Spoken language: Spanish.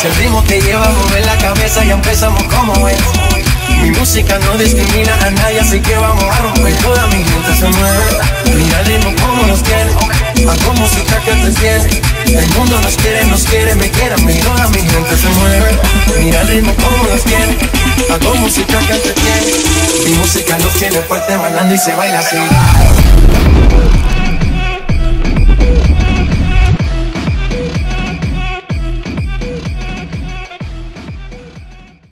Si el ritmo te lleva a mover la cabeza y empezamos como es. Mi música no discrimina a nadie, así que vamos a romper. Toda mi gente se mueve. Mira el ritmo como nos tiene. Hago música que te tiene. El mundo nos quiere, nos quiere, me quiere a mí. Toda mi gente se mueve. Mira el ritmo como nos tiene. Hago música que te tiene. Mi música nos tiene fuerte bailando y se baila así.